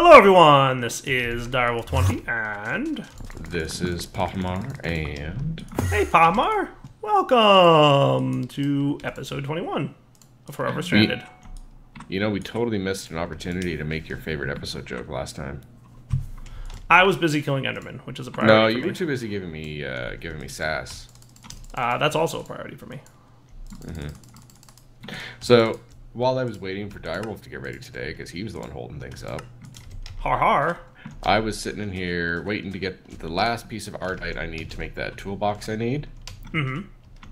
Hello, everyone. This is Direwolf20, and This is Pahimar, and hey, Pahimar. Welcome to episode 21 of Forever Stranded. you know we totally missed an opportunity to make your favorite episode joke last time. I was busy killing Enderman, which is a priority. No, you were too busy giving me uh, giving me sass. Uh, that's also a priority for me. So while I was waiting for Direwolf to get ready today, because he was the one holding things up, Har har. I was sitting in here waiting to get the last piece of ardite I need to make that toolbox I need. Mm-hmm.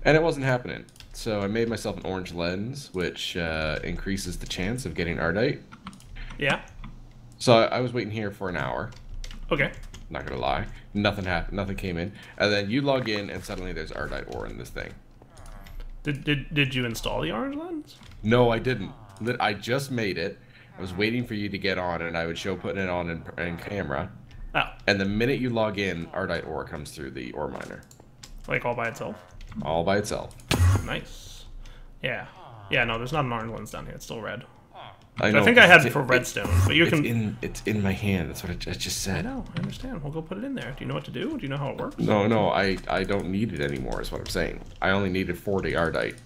And it wasn't happening. So I made myself an orange lens, which uh, increases the chance of getting ardite. Yeah. So I, I was waiting here for an hour. Okay. Not gonna lie, nothing happened. Nothing came in, and then you log in, and suddenly there's ardite ore in this thing. Did, did, did you install the orange lens? No, I didn't. I just made it. I was waiting for you to get on, and I would show putting it on in, in camera. Oh, And the minute you log in, ardite ore comes through the ore miner, like all by itself? all by itself. Nice. Yeah. Yeah, no, there's not an orange lens down here. It's still red. I, I think I had it for redstone, but you It's can... in it's in my hand. That's what I I just I said. know, I understand. We'll go put it in there. Do you know what to do? Do you know how it works? No, no, I I don't need it anymore. Is what I'm saying. I only needed 40 ardite.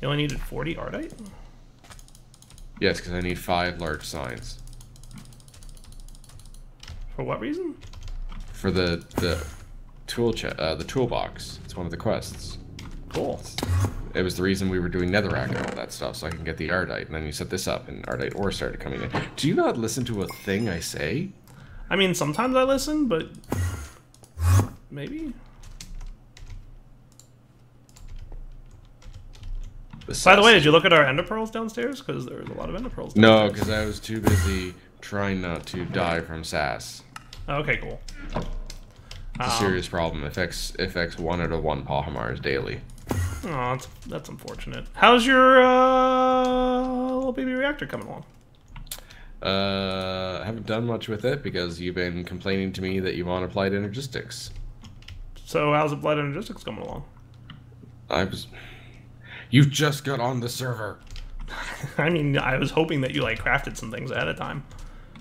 You only needed 40 ardite? Yes, because I need five large signs For what reason? for the the tool uh, the toolbox. It's one of the quests. Cool. It was the reason we were doing netherrack and all that stuff, so I can get the ardite. And then you set this up, and ardite ore started coming in. Do you not listen to a thing I say? I mean, sometimes I listen, but maybe. By the way, did you look at our ender pearls downstairs? Because there's a lot of ender pearls. No, because I was too busy trying not to die from sass. Okay, cool. It's a Um, serious problem. Affects affects one out of one Pahimars daily. Oh, that's, that's unfortunate. How's your uh, little baby reactor coming along? Uh, I haven't done much with it because you've been complaining to me that you want applied energistics. So, how's Applied Energistics coming along? I was. You've just got on the server. I mean, I was hoping that you like crafted some things ahead of time.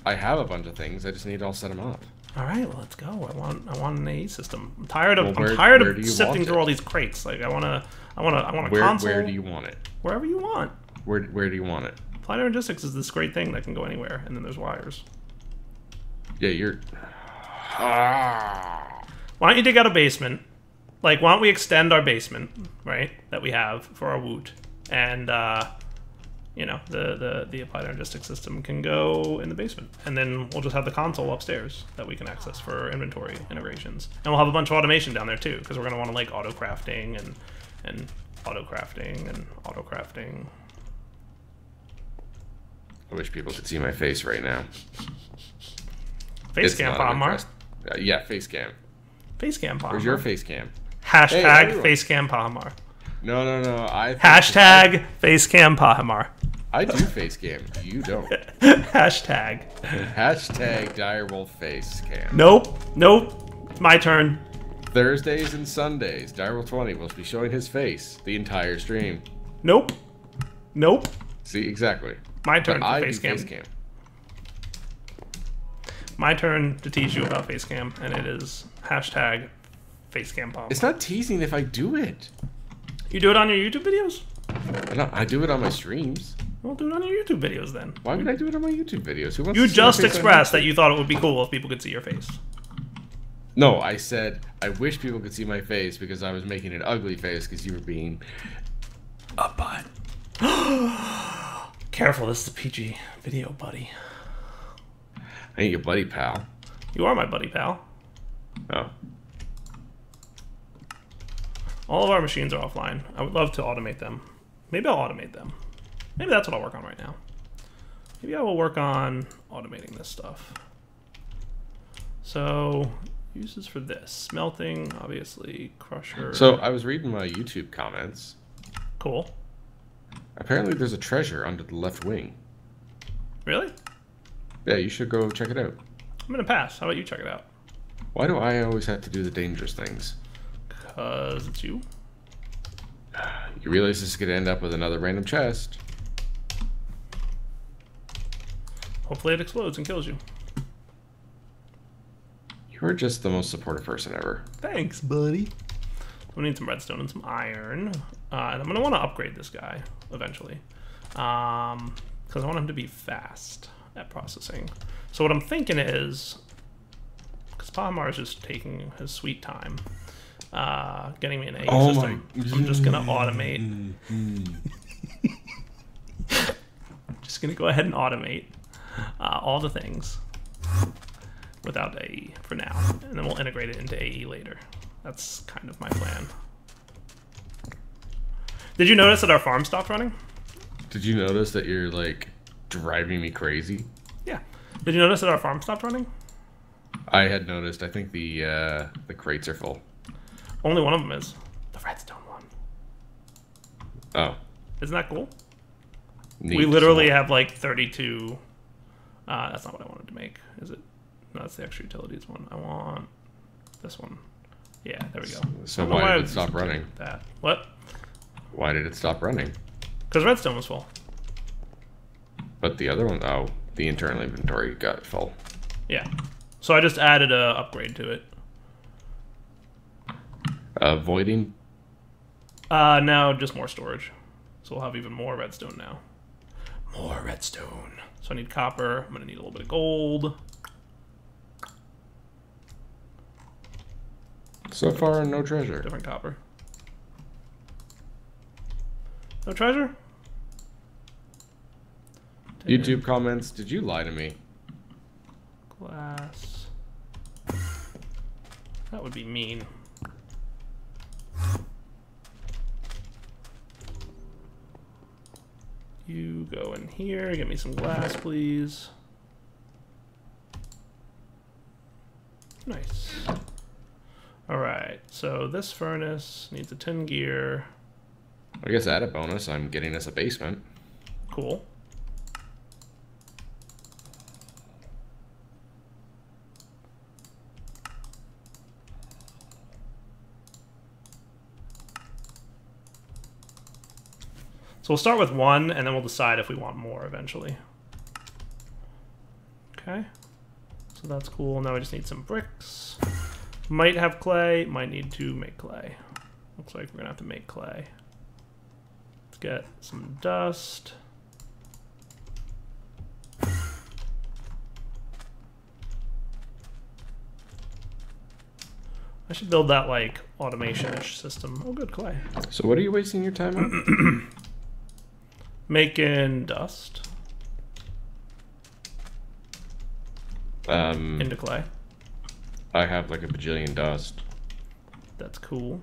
I have a bunch of things. I just need to all set them up. All right, well, let's go. I want I want an AE system. I'm tired of Well, where- I'm tired of sifting through all these crates. Like I want to I want to I want a Where console. where do you want it? Wherever you want. Where where do you want it? Applied logistics is this great thing that can go anywhere, and then there's wires. Yeah, you're. Ah. Why don't you dig out a basement? Like, why don't we extend our basement, right, that we have for our woot, and uh, you know, the the the applied energistics system can go in the basement, and then we'll just have the console upstairs that we can access for inventory integrations, and we'll have a bunch of automation down there too, because we're gonna want to like auto crafting and and auto crafting and auto crafting. I wish people could see my face right now. Face It's cam, Pahimar. Uh, yeah, face cam. Face cam, Pahimar. Where's your face cam? Hashtag Hey, everyone. face cam, Pahimar. No, no, no. I Hashtag face cam, Pahimar. I do face cam. You don't. Hashtag. Hashtag direwolf face cam. Nope. Nope. It's my turn. Thursdays and Sundays, direwolf20 will be showing his face the entire stream. Nope. Nope. See exactly. My turn But I do face cam. face cam. My turn to teach you about face cam, and it is hashtag face cam pop. It's not teasing if I do it. You do it on your YouTube videos? I, don't, I do it on my streams. Well, do it on your YouTube videos then. Why would I do it on my YouTube videos? Who wants You just expressed that you thought it would be cool if people could see your face. No, I said I wish people could see my face because I was making an ugly face because you were being a butt. Careful, this is a PG video, buddy. I ain't your buddy, pal. You are my buddy, pal. Oh. All of our machines are offline. I would love to automate them. Maybe I'll automate them. Maybe that's what I'll work on right now. Maybe I will work on automating this stuff. So, uses for this. Smelting, obviously, crusher. So I was reading my YouTube comments. cool. Apparently, there's a treasure under the left wing. Really? Yeah, you should go check it out. I'm gonna pass. How about you check it out? Why do I always have to do the dangerous things? Cause it's you. You realize this is gonna end up with another random chest. Hopefully it explodes and kills you. You're just the most supportive person ever. Thanks, buddy. We need some redstone and some iron. Uh, and I'm going to want to upgrade this guy eventually. Um, because I want him to be fast at processing. So what I'm thinking is, because Pahimar is just taking his sweet time, uh, getting me an A Oh system. I'm just going to automate. just going to go ahead and automate uh, all the things without AE for now, and then we'll integrate it into AE later. That's kind of my plan. Did you notice that our farm stopped running? Did you notice that you're like driving me crazy? Yeah. Did you notice that our farm stopped running? I had noticed. I think the uh, the crates are full. Only one of them is. The redstone one. Oh, Isn't that cool? neat. We literally have like 32. Uh, that's not what I wanted to make, is it? No, that's the extra utilities one. I want this one. Yeah, there we go. So I why did it stop running? That what? Why did it stop running? Because redstone was full. But the other one, oh, the internal inventory got full. Yeah. So I just added a upgrade to it. Uh, voiding. Uh, now just more storage. So we'll have even more redstone now. More redstone. So I need copper. I'm gonna need a little bit of gold. So far, no treasure. Different copper. No treasure? YouTube comments. Did you lie to me? Glass. That would be mean. You go in here, get me some glass, please. Nice. Alright, so this furnace needs a tin gear. I guess add a bonus. I'm getting us a basement. Cool. So we'll start with one, and then we'll decide if we want more eventually. Okay. So that's cool. Now we just need some bricks. Might have clay, might need to make clay. Looks like we're gonna have to make clay. Let's get some dust. I should build that like automation-ish system. Oh, good clay. So what are you wasting your time on? Making dust um, into clay. I have like a bajillion dust. That's cool.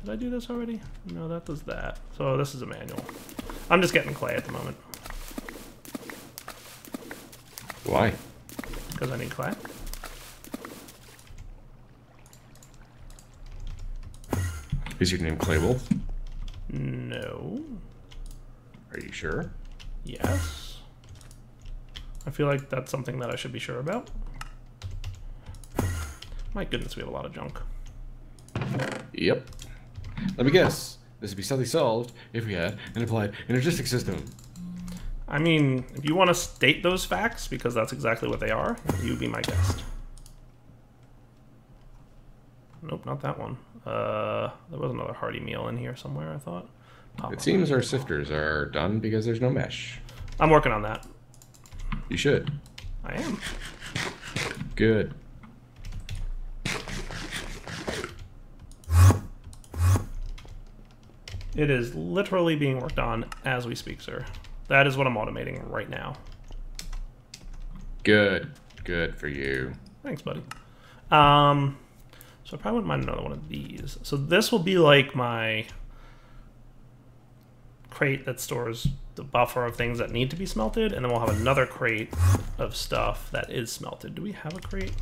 Did I do this already? No, that does that. So this is a manual. I'm just getting clay at the moment Why? because I need clay. Is your name Claywolf? No. Are you sure? Yes. I feel like that's something that I should be sure about. My goodness, we have a lot of junk. Yep. Let me guess. This would be something solved if we had an applied energistic system. I mean, if you want to state those facts, because that's exactly what they are, you be my guest. Nope, not that one. Uh, there was another hearty meal in here somewhere, I thought. It seems our sifters are done because there's no mesh. I'm working on that. You should. I am. Good. It is literally being worked on as we speak, sir. That is what I'm automating right now. Good. Good for you. Thanks, buddy. Um, so I probably wouldn't mind another one of these. So this will be like my crate that stores the buffer of things that need to be smelted, and then we'll have another crate of stuff that is smelted. Do we have a crate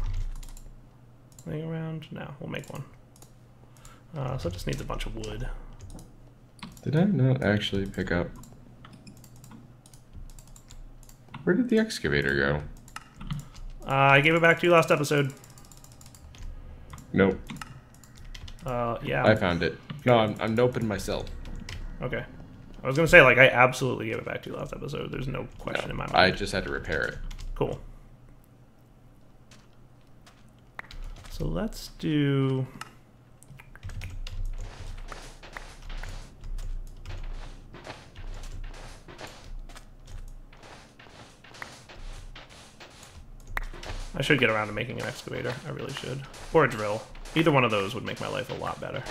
laying around? No, we'll make one. Uh, so it just needs a bunch of wood. Did I not actually pick up? Where did the excavator go? Uh, I gave it back to you last episode. Nope. Uh, yeah. I found it. No, I'm, I'm noping myself. Okay. I was gonna say like I absolutely gave it back to you last episode. There's no question in my mind. I just had to repair it. Cool. So let's do. I should get around to making an excavator. I really should. Or a drill. Either one of those would make my life a lot better.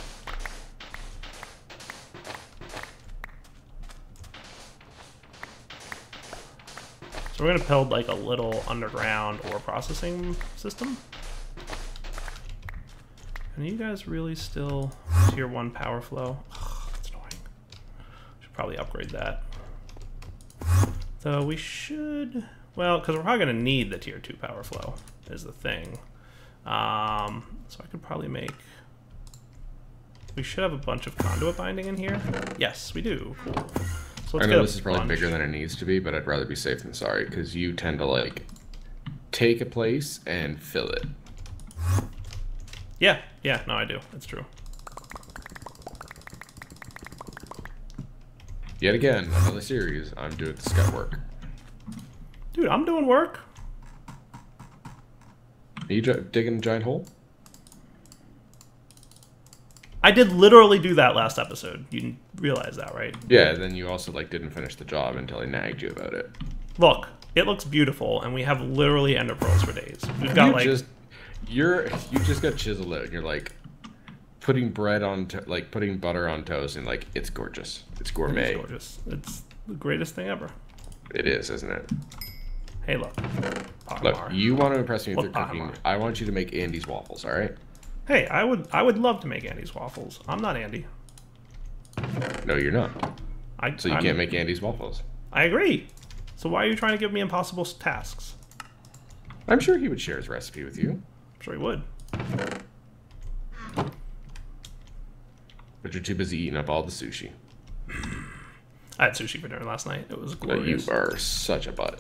So we're gonna build like a little underground ore processing system. And you guys really still tier one power flow? Ugh, that's annoying. Should probably upgrade that. Though we should, well, because we're probably gonna need the tier two power flow is the thing. Um, so I could probably make. We should have a bunch of conduit binding in here. Yes, we do. Cool. So I know this is probably bigger than it needs to be, but I'd rather be safe than sorry because you tend to like take a place and fill it. Yeah, yeah, no, I do. That's true. Yet again, another series. I'm doing the scout work. Dude, I'm doing work. Are you digging a giant hole? I did literally do that last episode. You didn't realize that, right? Yeah. Then you also like didn't finish the job until I nagged you about it. Look, it looks beautiful, and we have literally ender pearls for days. We've got you like just you're you just got chiseled out. and You're like putting bread on to, like putting butter on toast and like it's gorgeous. It's it's gourmet. gorgeous. It's the greatest thing ever. It is, isn't it? Hey, look, Look, you want to impress me with Look, your cooking. I want you to make Andy's waffles. All right? Hey, I would I would love to make Andy's waffles. I'm not Andy. No, you're not. I So you I'm- can't make Andy's waffles. I agree. So why are you trying to give me impossible tasks? I'm sure he would share his recipe with you, I'm sure he would. but you're too busy eating up all the sushi. I had sushi for dinner last night. It was But you are such a butt.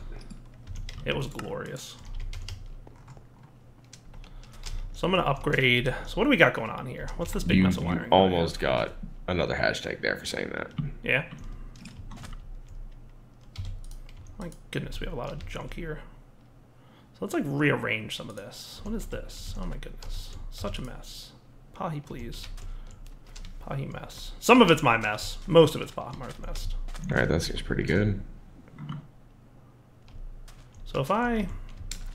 It was glorious. So I'm gonna upgrade. So what do we got going on here? What's this big You, mess of you wiring? almost got another hashtag there for saying that. Yeah. My goodness, we have a lot of junk here. So let's like rearrange some of this. What is this? Oh my goodness. Such a mess. Pahi, please. Pahi mess. Some of it's my mess. Most of it's Pahimar's mess. All right, that seems pretty good. So if I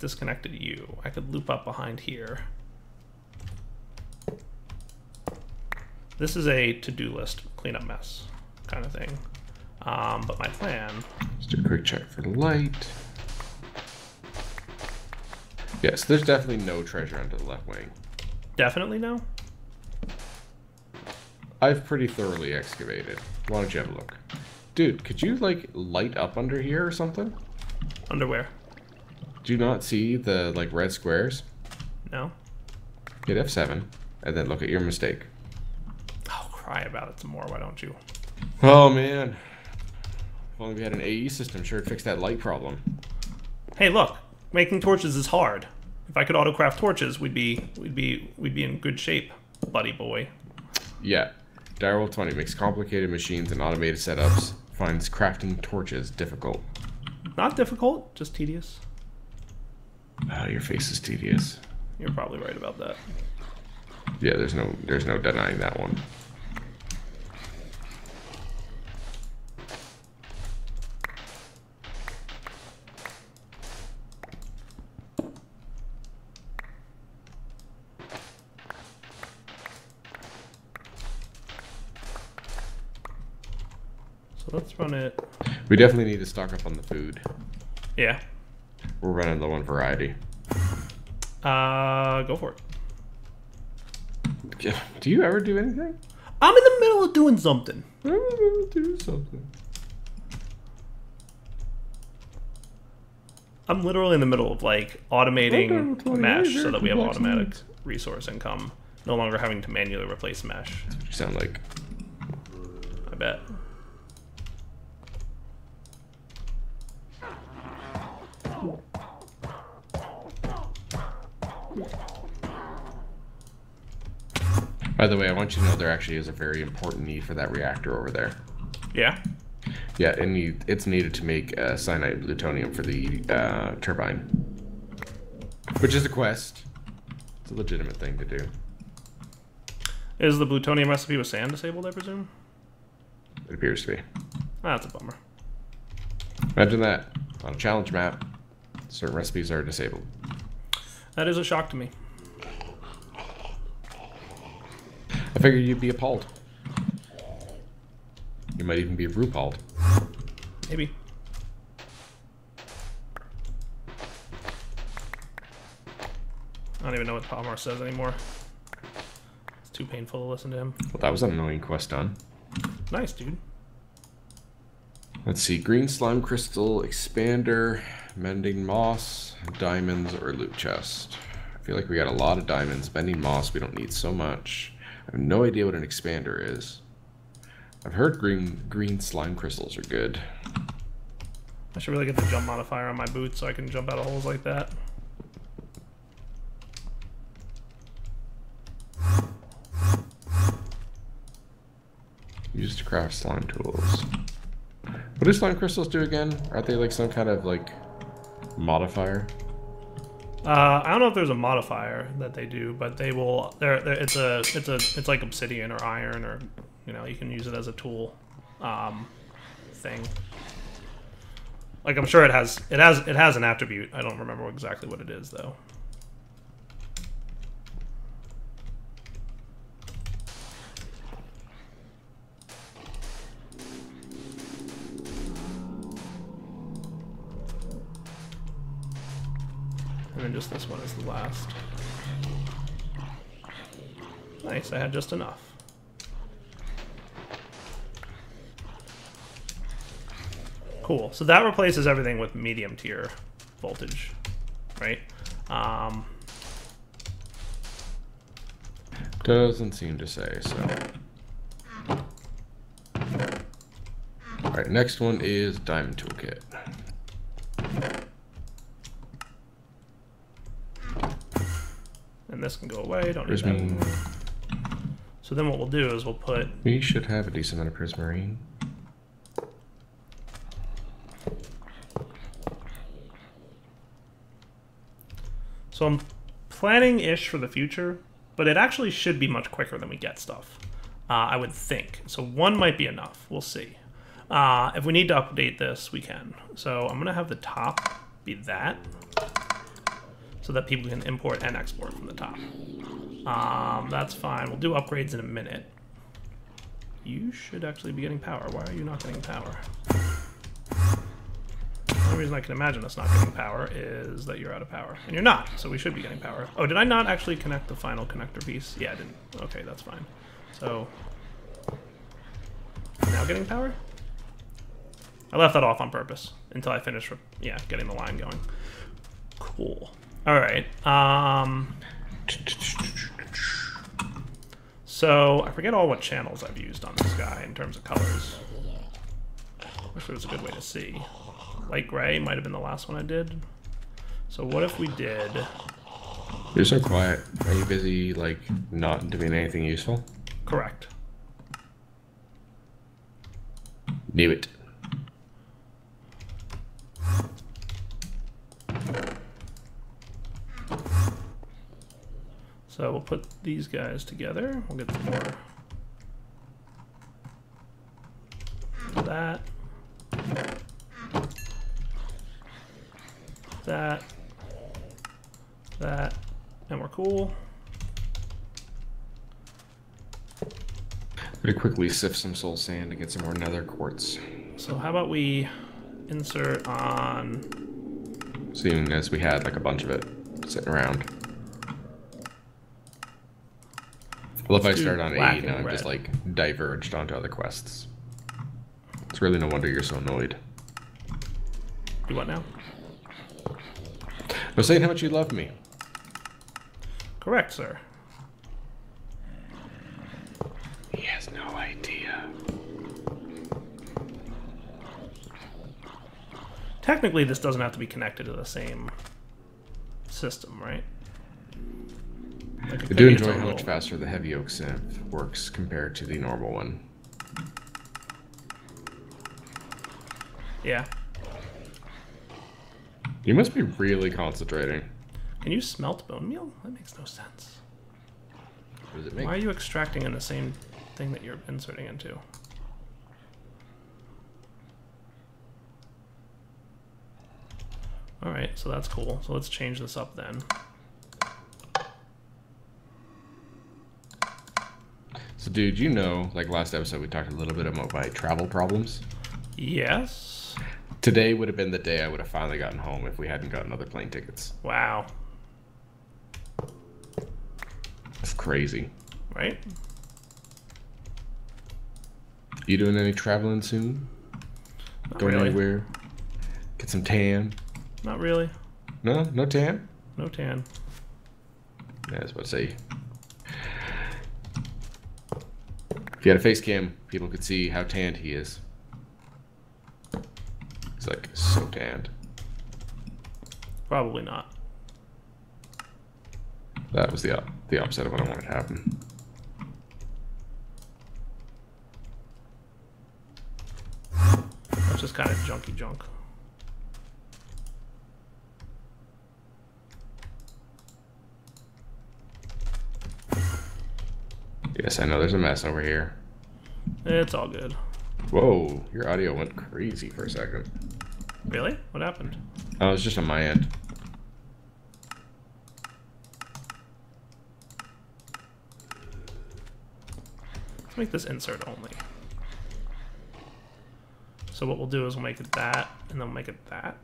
disconnected you, I could loop up behind here. This is a to-do list cleanup mess kind of thing. Um, but my plan Let's do a quick check for the light. Yes, there's definitely no treasure under the left wing. definitely no. I've pretty thoroughly excavated. Why don't you have a look? Dude, could you like light up under here or something? Underwear. Do you not see the like red squares? No. Hit F7 and then look at your mistake. Cry about it some more. Why don't you? Oh man. If only we had an AE system, sure it'd fix that light problem. Hey, look, making torches is hard. If I could autocraft torches, we'd be we'd be we'd be in good shape, buddy boy. Yeah. Direwolf 20 makes complicated machines and automated setups, finds crafting torches difficult. Not difficult, just tedious. Oh, your face is tedious. You're probably right about that. Yeah, there's no there's no denying that one. We definitely need to stock up on the food. Yeah. We're running low on variety. Uh, go for it. Do you ever do anything? I'm in the middle of doing something. do something. I'm literally in the middle of like automating mesh so that we have automatic needs. resource income. No longer having to manually replace mesh. You sound like I bet. By the way, I want you to know there actually is a very important need for that reactor over there. Yeah. Yeah, and you, it's needed to make uh, cyanite plutonium for the uh, turbine, which is a quest. It's a legitimate thing to do. Is the plutonium recipe with sand disabled, I presume? It appears to be. Ah, that's a bummer. Imagine that on a challenge map. Certain recipes are disabled. That is a shock to me. I figured you'd be appalled. You might even be RuPauled. Maybe. I don't even know what Pahimar says anymore. It's too painful to listen to him. Well, that was an annoying quest done. Nice, dude. Let's see. Green slime crystal, expander, mending moss, diamonds, or loot chest. I feel like we got a lot of diamonds. Mending moss, we don't need so much. I have no idea what an expander is. I've heard green green slime crystals are good. I should really get the jump modifier on my boots so I can jump out of holes like that. Used to craft slime tools. What do slime crystals do again? Aren't they like some kind of like modifier? Uh, I don't know if there's a modifier that they do, but they will. They're, it's a it's a it's like obsidian or iron or you know you can use it as a tool um, thing. Like I'm sure it has it has it has an attribute. I don't remember exactly what it is though. And then just this one is the last. Nice, I had just enough. Cool. So that replaces everything with medium tier voltage, right? Um, Doesn't seem to say so. Alright, next one is Diamond Toolkit. And this can go away. Don't need that. So then what we'll do is we'll put We should have a decent amount of prismarine. So I'm planning ish for the future, but it actually should be much quicker than we get stuff. Uh, I would think. So one might be enough. We'll see. Uh, if we need to update this, we can. So I'm gonna have the top be that, so that people can import and export from the top. Um, that's fine. We'll do upgrades in a minute. You should actually be getting power. Why are you not getting power? The only reason I can imagine us not getting power is that you're out of power. And you're not, so we should be getting power. Oh, did I not actually connect the final connector piece? Yeah, I didn't. Okay, that's fine. So, now getting power? I left that off on purpose until I finished, yeah, getting the line going. Cool. All right. Um, so I forget all what channels I've used on this guy in terms of colors. Wish there was a good way to see. Light gray might have been the last one I did. So what if we did? You're so quiet. Are you busy, like, not doing anything useful? Correct. Knew it. So we'll put these guys together. We'll get some more. That. That. That. And we're cool. Pretty quickly sift some soul sand to get some more nether quartz. So how about we insert on Seeing as we had like a bunch of it sitting around. Well, if I start on 80 now, I've just like diverged onto other quests. It's really no wonder you're so annoyed. do what now? I was saying how much you love me. Correct, sir. He has no idea. Technically, this doesn't have to be connected to the same system, right? I do enjoy how much faster the heavy oak synth works compared to the normal one. Yeah. You must be really concentrating. Can you smelt bone meal? That makes no sense. What does it make? Why are you extracting in the same thing that you're inserting into? Alright, so that's cool. So let's change this up then. Dude, you know, like last episode, we talked a little bit about my travel problems. Yes. Today would have been the day I would have finally gotten home if we hadn't gotten other plane tickets. Wow. It's crazy. Right? You doing any traveling soon? Not Going really. anywhere? Get some tan? Not really. No, no tan. No tan. Yeah, I was about to say. If you had a face cam, people could see how tanned he is. He's like so tanned. Probably not. That was the the opposite of what I wanted to happen. That's just kind of junky junk. Yes, I know there's a mess over here. It's all good. Whoa, your audio went crazy for a second. Really? What happened? Oh, it's just on my end. Let's make this insert only. So what we'll do is we'll make it that, and then we'll make it that.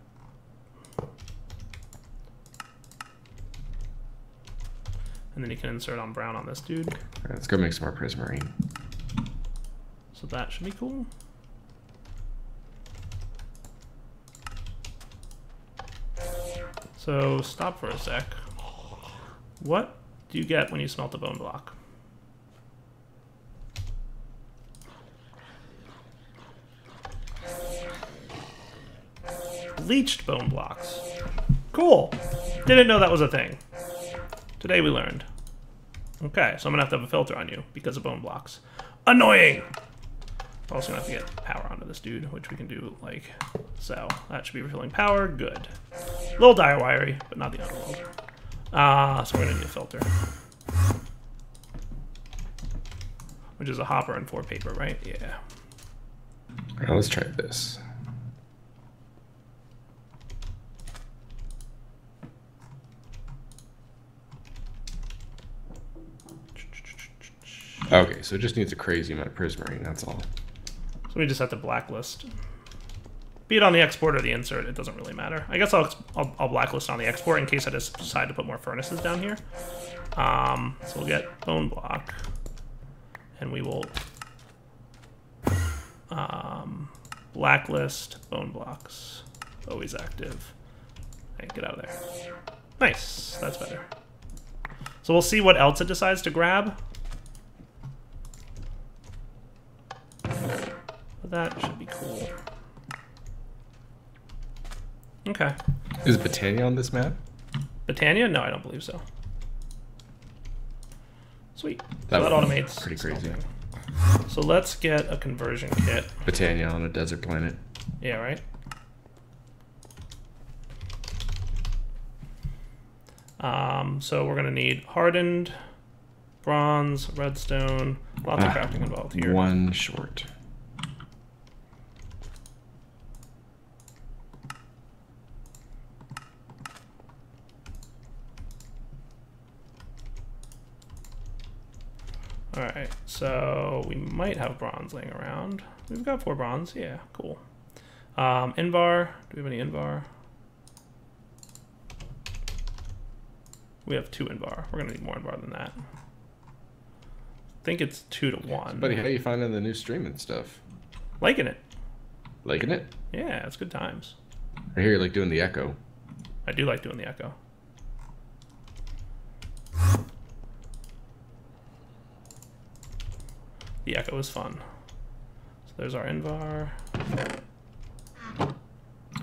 And then you can insert on brown on this dude. Alright, let's go make some more prismarine. So that should be cool. So stop for a sec. What do you get when you smelt a bone block? Bleached bone blocks. Cool. Didn't know that was a thing. Today we learned. Okay, so I'm gonna have to have a filter on you because of bone blocks. Annoying! Also gonna have to get power onto this dude, which we can do like so. That should be refilling power. Good. A little dire wiry, but not the underworld. Ah, so we're gonna need a filter. Which is a hopper and four paper, right? Yeah. Alright, let's try this. Okay, so it just needs a crazy amount of prismarine, that's all. So we just have to blacklist. Be it on the export or the insert, it doesn't really matter. I guess I'll, I'll, I'll blacklist on the export in case I decide to put more furnaces down here. Um, so we'll get bone block, and we will um, blacklist bone blocks. Always active. Hey, get out of there. Nice, that's better. So we'll see what else it decides to grab. That should be cool. Okay. Is Britannia on this map? Britannia? No, I don't believe so. Sweet. That so that automates. pretty crazy. smelting. So let's get a conversion kit. Britannia on a desert planet. Yeah, right? Um, so we're gonna need hardened, bronze, redstone, lots of Ah, crafting involved here. One short. Alright, so we might have bronze laying around. We've got four bronze, yeah, cool. Um, Invar, do we have any Invar? We have two Invar. We're gonna need more Invar than that. I think it's two to one. Buddy, how are you finding the new streaming stuff? Liking it. Liking it? Yeah, it's good times. I hear you like doing the echo. I do like doing the echo. The echo is fun. So there's our Invar.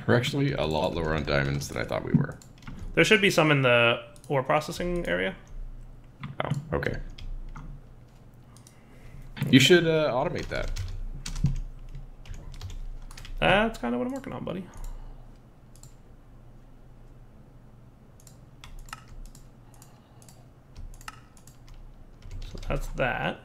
We're actually a lot lower on diamonds than I thought we were. There should be some in the ore processing area. Oh, okay. You should uh, automate that. That's kind of what I'm working on, buddy. So that's that.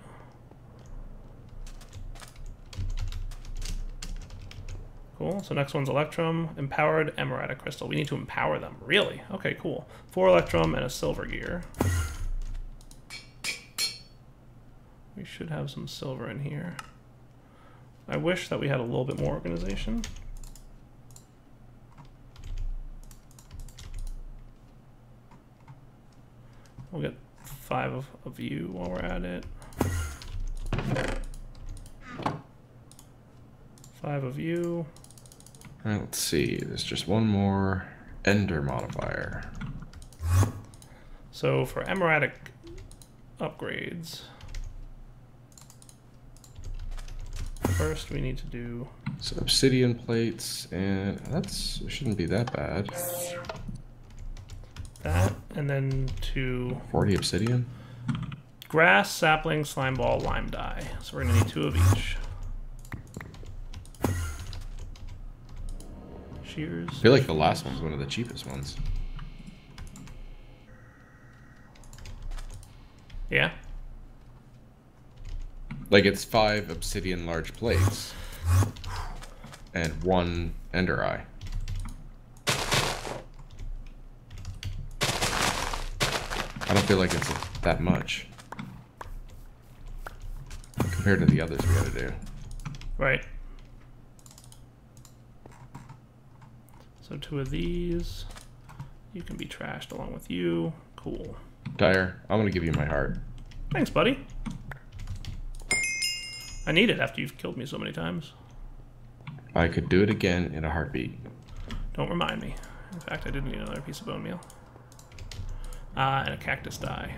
Cool. So next one's Electrum, Empowered Emeradic Crystal. We need to empower them. Really? Okay, cool. Four Electrum and a Silver Gear. We should have some silver in here. I wish that we had a little bit more organization. We'll get five of, of you while we're at it. Five of you. Right, let's see. There's just one more Ender modifier. So for Emeratic upgrades, first we need to do So obsidian plates, and that's shouldn't be that bad. that, and then to 40 obsidian? grass, sapling, slime ball, lime dye. So we're gonna need two of each. Shears. I feel like the last one's one of the cheapest ones. Yeah. Like it's five obsidian large plates and one ender eye. I don't feel like it's that much compared to the others we gotta do. Right. So two of these. You can be trashed along with you. Cool. Dyer, I'm gonna give you my heart. Thanks, buddy. I need it after you've killed me so many times. I could do it again in a heartbeat. Don't remind me. In fact, I did need another piece of bone meal. Uh, and a cactus die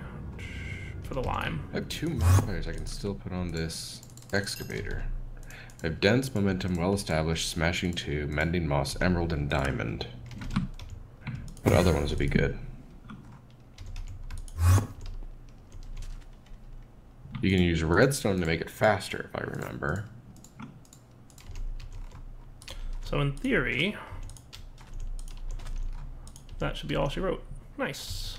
for the lime. I have two modifiers I can still put on this excavator. I have dense momentum, well established, smashing two, mending moss, emerald, and diamond. What other ones would be good? You can use redstone to make it faster, if I remember. So in theory, that should be all she wrote. Nice.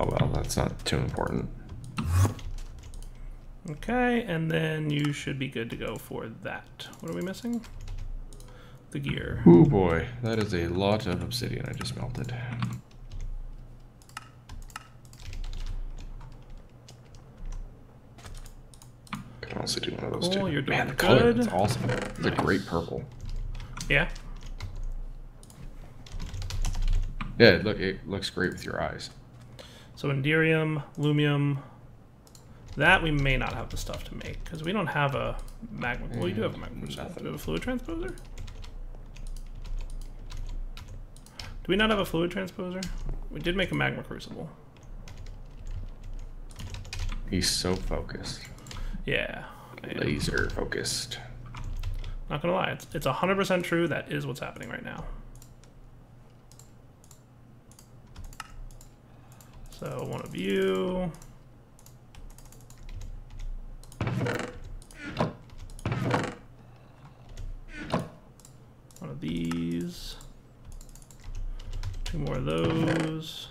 Oh well, that's not too important. Okay, and then you should be good to go for that. What are we missing? The gear. Oh boy, that is a lot of obsidian I just melted. Could also do one of those Cool, too. you're doing Man, the color good. is awesome. It's a great purple. Yeah. Yeah, look, it looks great with your eyes. So Enderium, Lumium. That we may not have the stuff to make because we don't have a magma. Well, we do have a magma. Nothing. Do we have a fluid transposer? Do we not have a fluid transposer? We did make a magma crucible. He's so focused, Yeah. Laser focused. Not gonna lie, it's it's hundred percent true. That is what's happening right now. So one of you. One of these. Two more of those.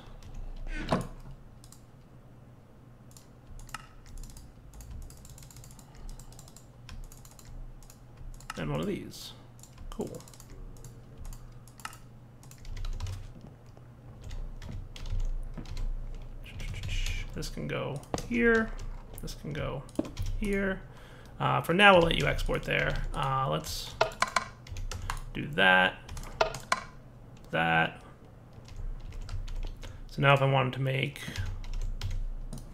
And one of these. Cool. This can go here. This can go here. Uh, for now, we'll let you export there. Uh, let's do that. That. So now if I wanted to make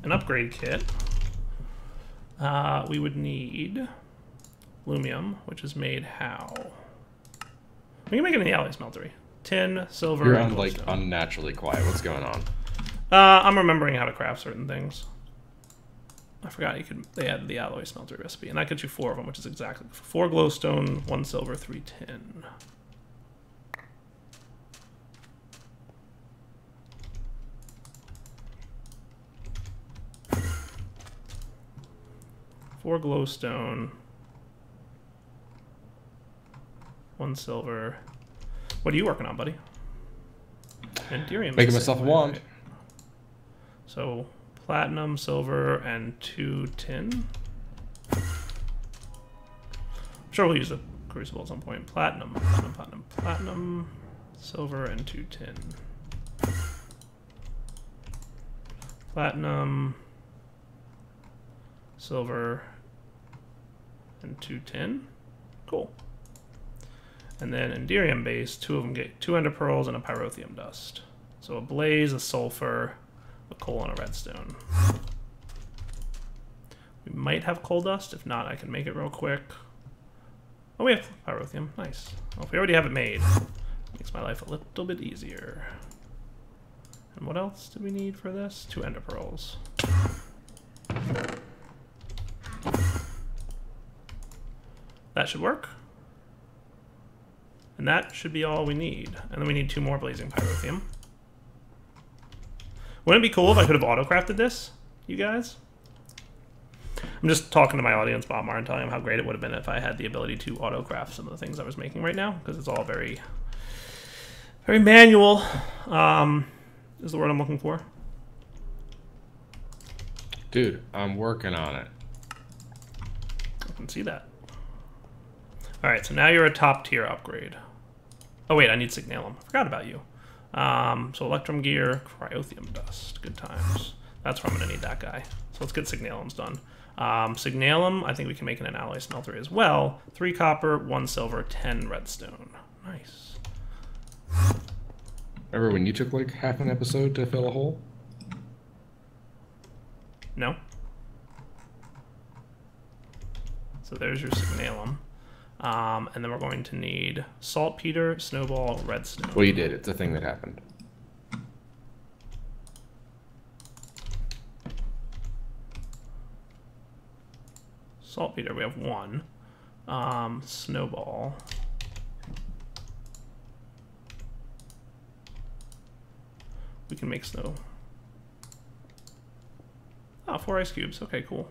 an upgrade kit, uh, we would need Lumium, which is made how? We can make it in the alloy smeltery. Tin, silver, You're like unnaturally quiet. What's going on? Uh, I'm remembering how to craft certain things. I forgot you could. They added the alloy smelter recipe, and that gets you four of them, which is exactly four glowstone, one silver, three tin. Four glowstone, one silver. What are you working on, buddy? Enderium. Making myself a wand. So platinum, silver, and two tin. I'm sure we'll use a crucible at some point. Platinum, platinum, platinum, platinum, silver, and two tin. Platinum, silver, and two tin. Cool. And then Enderium base, two of them get two ender pearls and a pyrotheum dust. So a blaze, a sulfur, a coal, and a redstone. We might have coal dust. If not, I can make it real quick. Oh, we have pyrotheum. Nice. Well, if we already have it made, makes my life a little bit easier. And what else do we need for this? Two ender pearls. That should work. And that should be all we need. And then we need two more blazing pyrotheum. Wouldn't it be cool if I could have auto-crafted this, you guys? I'm just talking to my audience, Bob Martin, telling them how great it would have been if I had the ability to auto-craft some of the things I was making right now, because it's all very, very manual, um, is the word I'm looking for. Dude, I'm working on it. I can see that. Alright, so now you're a top tier upgrade. Oh wait, I need Signalum. I forgot about you. Um, so Electrum Gear, Cryotheum Dust. Good times. That's where I'm going to need that guy. So let's get Signalums done. Um, Signalum, I think we can make it an alloy smelter as well. Three copper, one silver, ten redstone. Nice. Remember when you took like half an episode to fill a hole? No? So there's your Signalum. Um, and then we're going to need saltpeter, snowball, redstone. Well, you did. It's a thing that happened. Saltpeter, we have one. Um, snowball. We can make snow. Ah, Oh, four ice cubes. Okay, cool.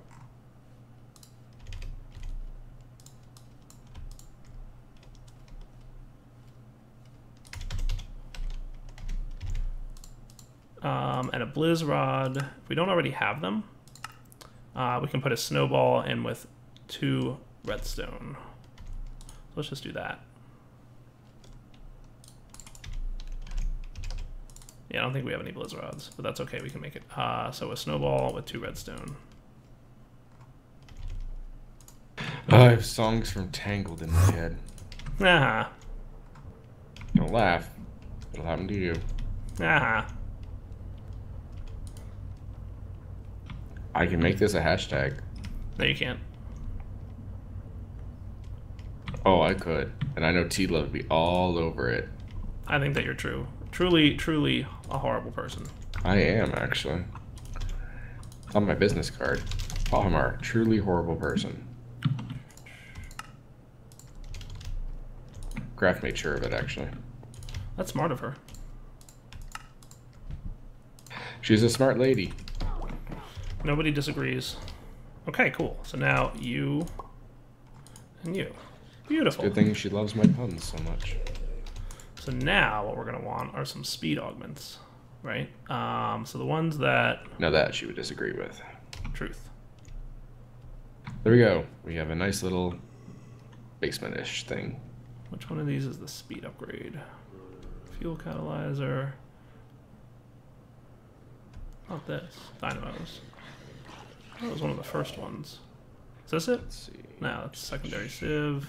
Um, and a Blizz Rod. If we don't already have them, uh, we can put a Snowball in with two Redstone. Let's just do that. Yeah, I don't think we have any Blizz Rods, but that's okay. We can make it. Uh, so a Snowball with two Redstone. I have songs from Tangled in my head. Aha. Don't laugh. It'll happen to you. Aha. I can make this a hashtag. No, you can't. Oh, I could. And I know T-Love would be all over it. I think that you're true. Truly, truly a horrible person. I am, actually. It's on my business card. Pahimar, truly horrible person. Graf made sure of it, actually. That's smart of her. She's a smart lady. Nobody disagrees. Okay, cool. So now you and you. Beautiful. Good thing she loves my puns so much. So now what we're going to want are some speed augments, right? Um, so the ones that... Now that she would disagree with. Truth. There we go. We have a nice little basement-ish thing. Which one of these is the speed upgrade? Fuel catalyzer. Not this. Dynamos. That was one of the first ones. Is this it? Let's see. No, that's secondary sieve.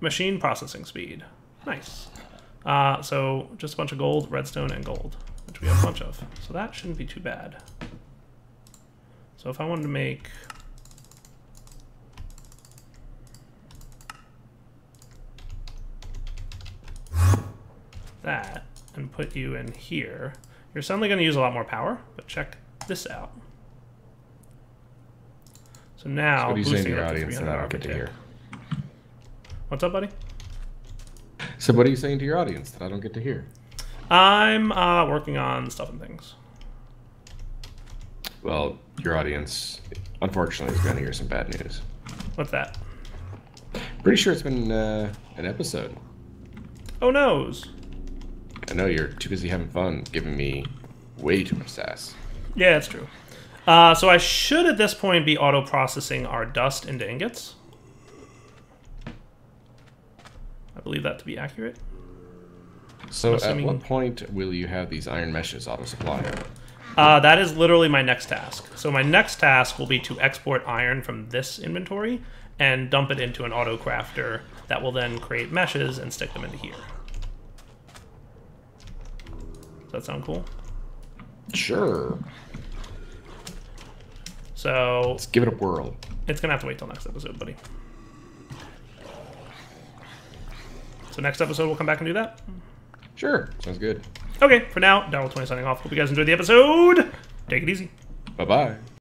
Machine processing speed. Nice. Uh, so just a bunch of gold, redstone, and gold, which we have a bunch of. So that shouldn't be too bad. So if I wanted to make that and put you in here, you're suddenly going to use a lot more power, but check this out. So now, What are you saying to your audience that I 300 don't get to hear? What's up, buddy? So what are you saying to your audience that I don't get to hear? I'm uh, working on stuff and things. Well, your audience, unfortunately, is going to hear some bad news. What's that? Pretty sure it's been uh, an episode. Oh noes. I know you're too busy having fun, giving me way too much sass. Yeah, that's true. Uh, so I should at this point be auto processing our dust into ingots. I believe that to be accurate. So, Assuming- at what point will you have these iron meshes auto supply? Uh, that is literally my next task. So my next task will be to export iron from this inventory and dump it into an auto crafter that will then create meshes and stick them into here. Does that sound cool? Sure. So Let's give it a whirl. it's gonna have to wait till next episode, buddy. So next episode we'll come back and do that. Sure. Sounds good. Okay, for now, Direwolf20 signing off. Hope you guys enjoyed the episode. Take it easy. Bye bye.